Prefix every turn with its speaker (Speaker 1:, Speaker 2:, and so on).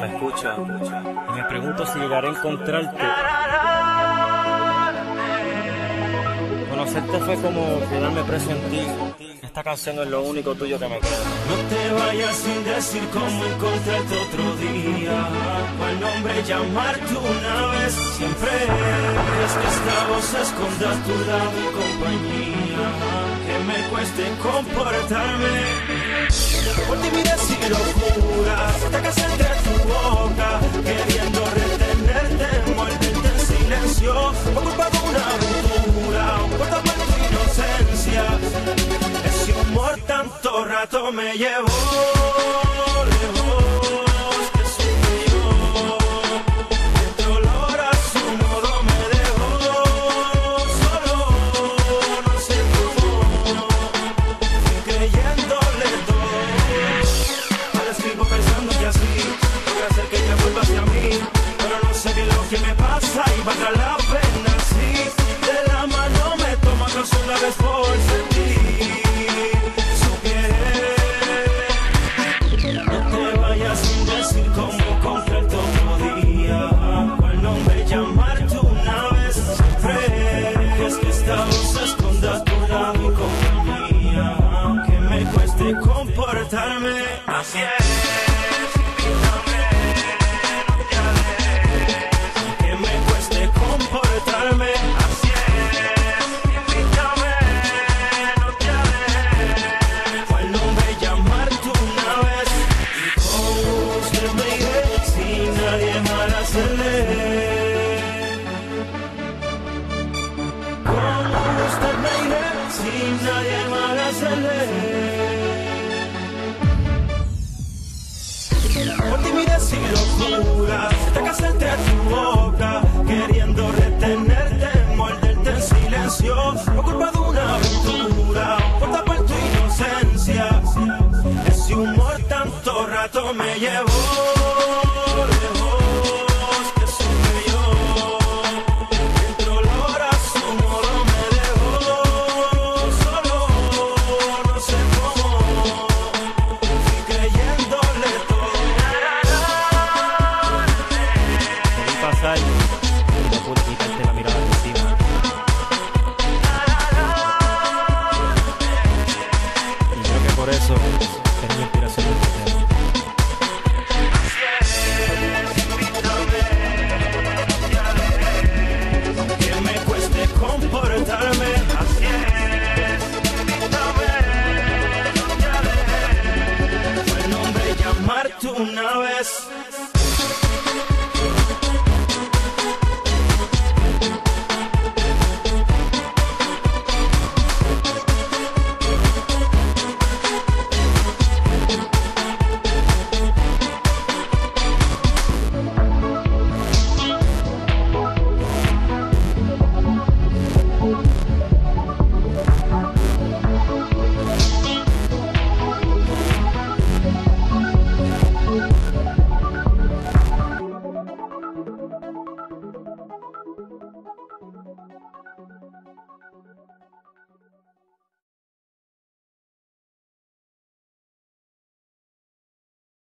Speaker 1: me escucha. Y me pregunto si llegaré a encontrarte. Conocerte fue como quedarme preso en ti. Esta canción es lo único tuyo que me queda.
Speaker 2: No te vayas sin decir cómo encontrarte otro día. Cuál nombre llamarte una vez. Siempre es que esta voz esconda tu lado y compañía. Que me cueste comportarme. Por timidez y locura. Qué es lo que me pasa y valdrá la comportarme. Así es. sueños y locuras. Te a tu boca, queriendo retenerte, morderte en silencio. Por culpa de una aventura, por tapar tu inocencia. Ese humor tanto rato me lleva. I